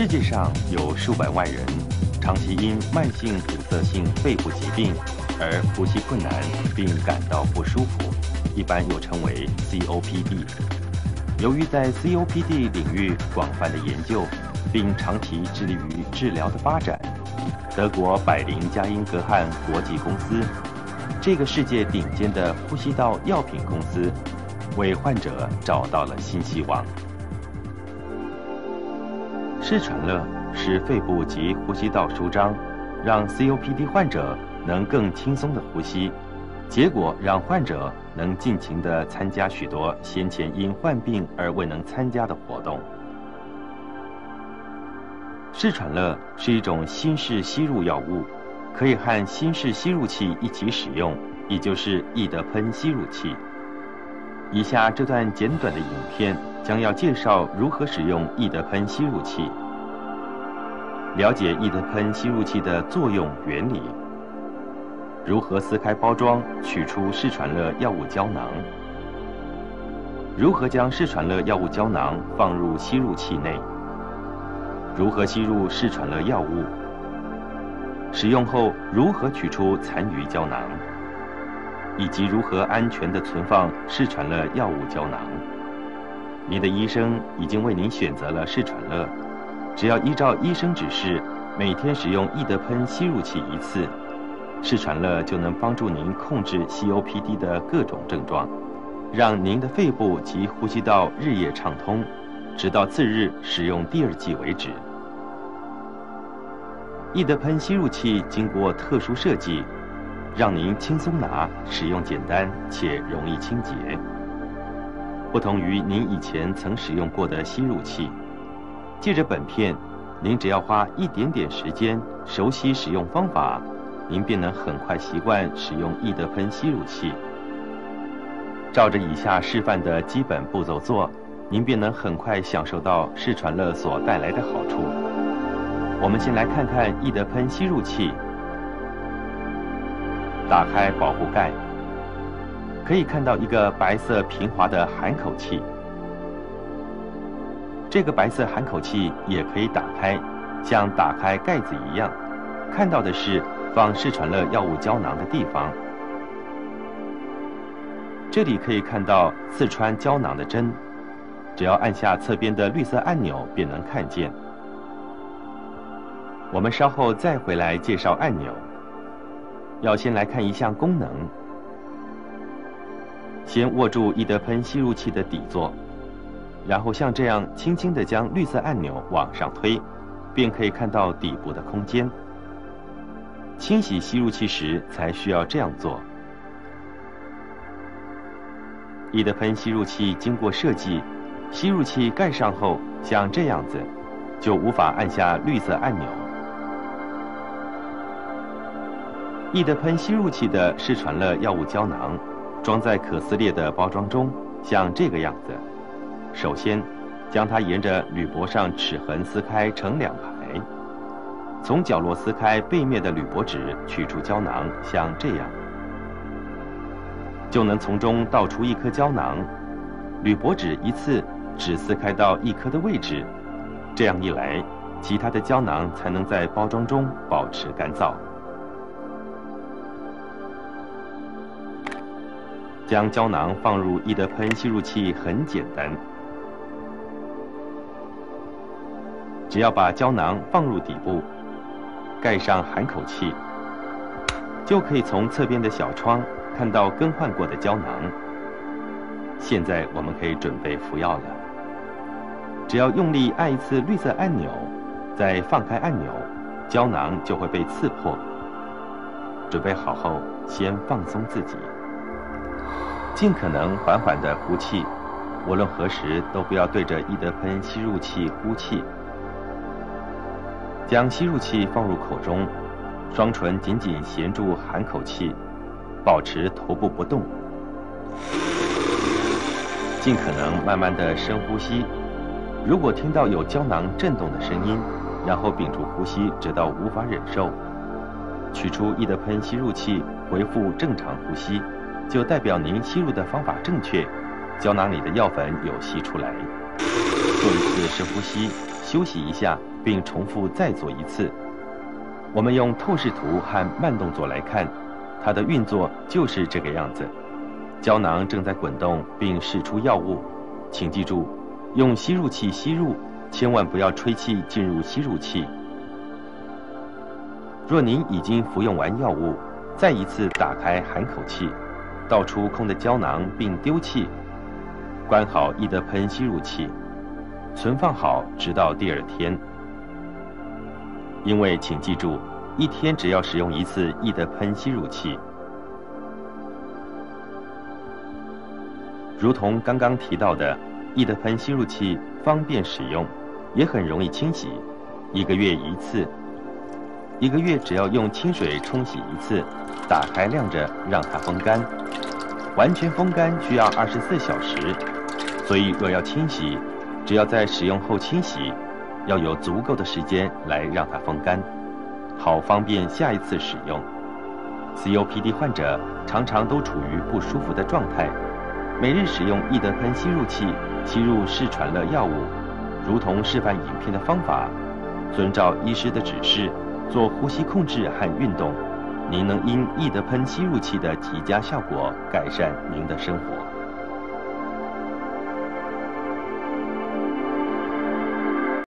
世界上有数百万人长期因慢性阻塞性肺部疾病而呼吸困难并感到不舒服，一般又称为 COPD。由于在 COPD 领域广泛的研究，并长期致力于治疗的发展，德国百灵加英格汉国际公司，这个世界顶尖的呼吸道药品公司，为患者找到了新希望。视喘乐使肺部及呼吸道舒张，让 COPD 患者能更轻松的呼吸，结果让患者能尽情的参加许多先前因患病而未能参加的活动。视喘乐是一种新式吸入药物，可以和新式吸入器一起使用，也就是易得喷吸入器。以下这段简短的影片将要介绍如何使用易德喷吸入器，了解易德喷吸入器的作用原理，如何撕开包装取出视喘乐药物胶囊，如何将视喘乐药物胶囊放入吸入器内，如何吸入视喘乐药物，使用后如何取出残余胶囊。以及如何安全地存放视喘乐药物胶囊。您的医生已经为您选择了视喘乐，只要依照医生指示，每天使用易德喷吸入器一次，视喘乐就能帮助您控制 COPD 的各种症状，让您的肺部及呼吸道日夜畅通，直到次日使用第二剂为止。易德喷吸入器经过特殊设计。让您轻松拿，使用简单且容易清洁。不同于您以前曾使用过的吸入器，借着本片，您只要花一点点时间熟悉使用方法，您便能很快习惯使用易德喷吸入器。照着以下示范的基本步骤做，您便能很快享受到试传乐所带来的好处。我们先来看看易德喷吸入器。打开保护盖，可以看到一个白色平滑的含口器。这个白色含口器也可以打开，像打开盖子一样。看到的是放视传乐药物胶囊的地方。这里可以看到刺穿胶囊的针，只要按下侧边的绿色按钮便能看见。我们稍后再回来介绍按钮。要先来看一项功能，先握住易德喷吸入器的底座，然后像这样轻轻地将绿色按钮往上推，便可以看到底部的空间。清洗吸入器时才需要这样做。易德喷吸入器经过设计，吸入器盖上后像这样子，就无法按下绿色按钮。易德喷吸入器的视传了药物胶囊，装在可撕裂的包装中，像这个样子。首先，将它沿着铝箔上齿痕撕开成两排，从角落撕开背面的铝箔纸，取出胶囊，像这样，就能从中倒出一颗胶囊。铝箔纸一次只撕开到一颗的位置，这样一来，其他的胶囊才能在包装中保持干燥。将胶囊放入易德喷吸入器很简单，只要把胶囊放入底部，盖上含口器，就可以从侧边的小窗看到更换过的胶囊。现在我们可以准备服药了。只要用力按一次绿色按钮，再放开按钮，胶囊就会被刺破。准备好后，先放松自己。尽可能缓缓地呼气，无论何时都不要对着易德喷吸入器呼气。将吸入器放入口中，双唇紧紧衔住含口气，保持头部不动。尽可能慢慢地深呼吸。如果听到有胶囊震动的声音，然后屏住呼吸，直到无法忍受，取出易德喷吸入器，恢复正常呼吸。就代表您吸入的方法正确，胶囊里的药粉有吸出来。做一次深呼吸，休息一下，并重复再做一次。我们用透视图和慢动作来看，它的运作就是这个样子。胶囊正在滚动并释出药物，请记住，用吸入器吸入，千万不要吹气进入吸入器。若您已经服用完药物，再一次打开含口器，倒出空的胶囊并丢弃，关好易德喷吸入器，存放好直到第二天。因为请记住，一天只要使用一次易德喷吸入器。如同刚刚提到的，易德喷吸入器方便使用，也很容易清洗，一个月一次。一个月只要用清水冲洗一次，打开晾着让它风干。完全风干需要二十四小时，所以若要清洗，只要在使用后清洗，要有足够的时间来让它风干，好方便下一次使用。COPD 患者常常都处于不舒服的状态。每日使用易德喷吸入器吸入视传乐药物，如同示范影片的方法，遵照医师的指示做呼吸控制和运动，您能因易德喷吸入器的极佳效果改善您的生活。